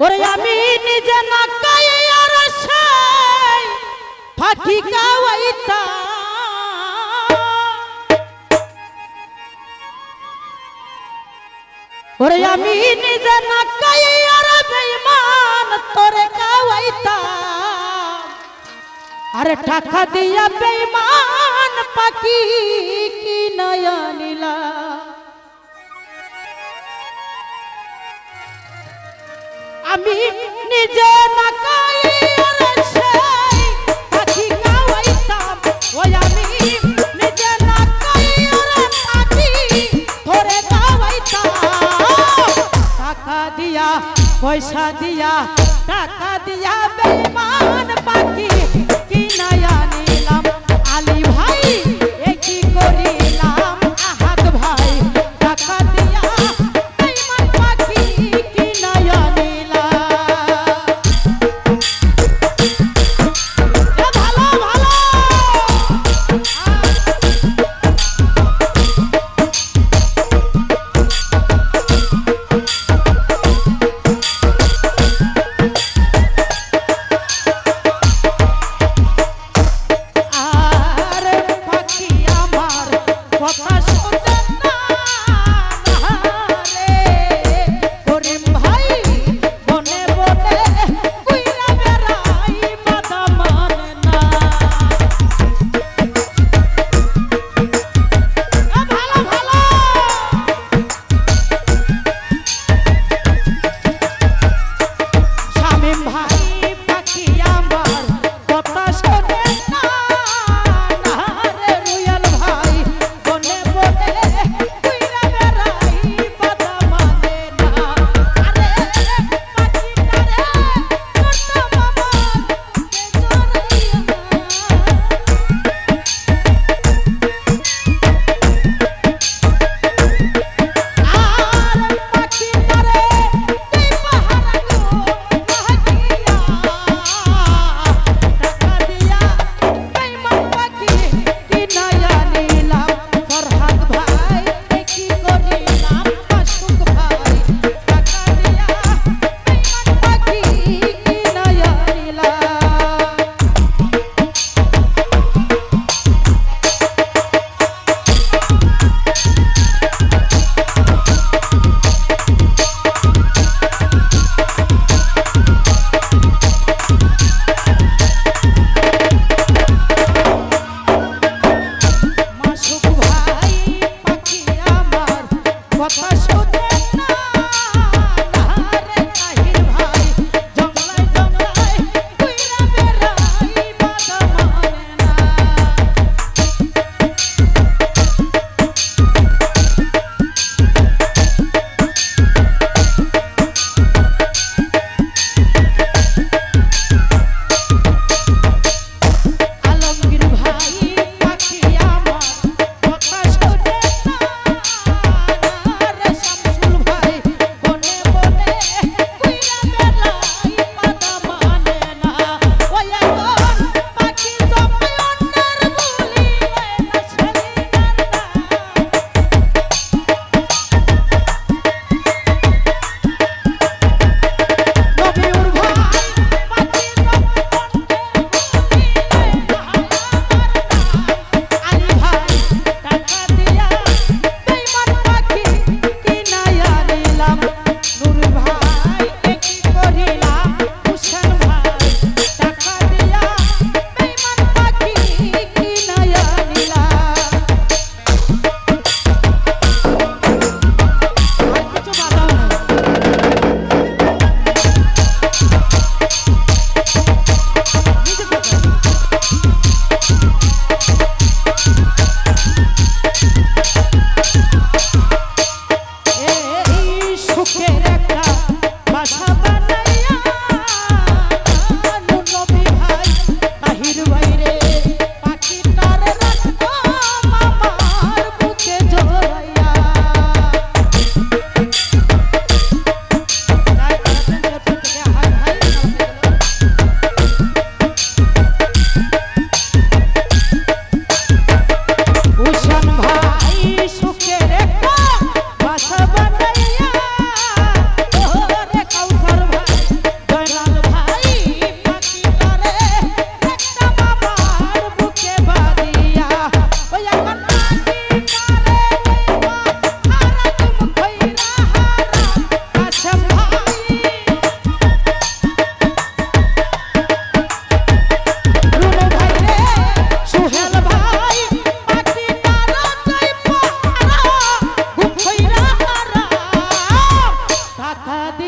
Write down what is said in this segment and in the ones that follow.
ওরে আমি নিজে না কায়ে আর সেই ফাঁকি কাওয়াইতা ওরে আমি নিজে না কায়ে আর বেঈমান, তোরে কাওয়াইতা আরে টাকা দিয়া বেঈমান, পাখি কি নয়া নীলা কাওয়াইতাম টাকা দিয়া পয়সা দিয়া টাকা দিয়া বেমান পাখি।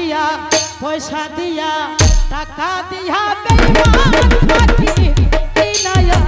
দিয়া পয়সা দিয়া টাকা দিয়া বেইমান থাকি দিনায়া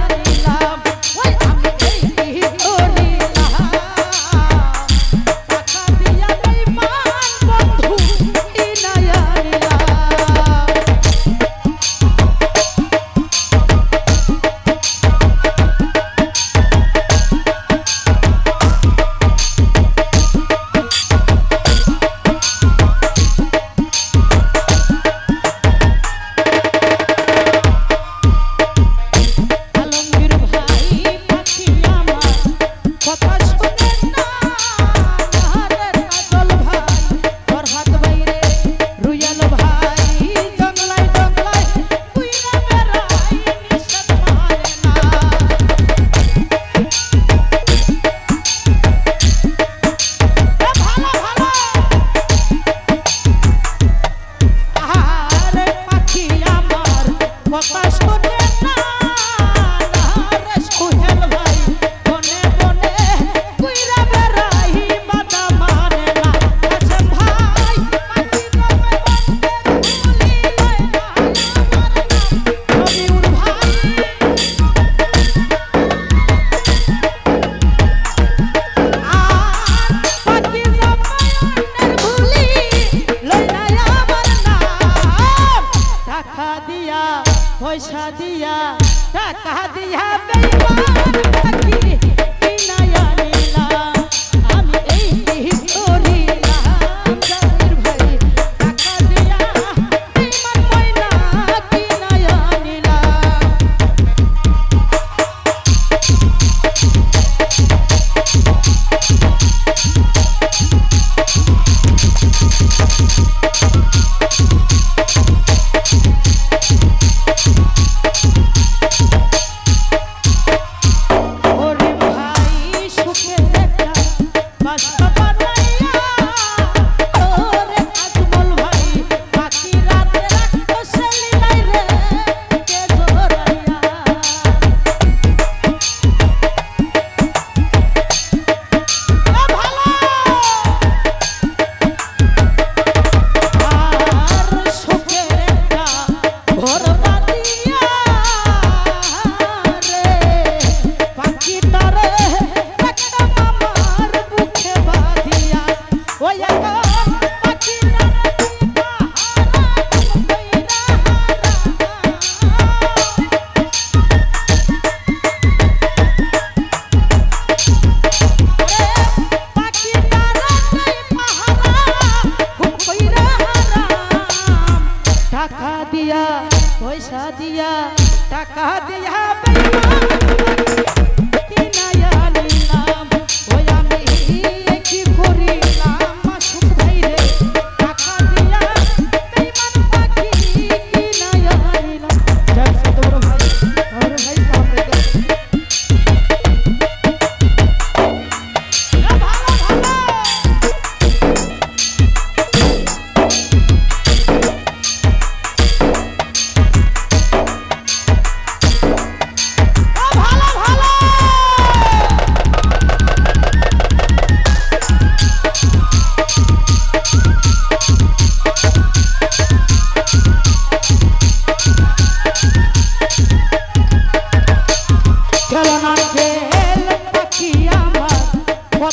कहा दिया টাকা দিয়া পয়সা দিয়া টাকা দিয়া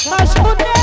Smash on the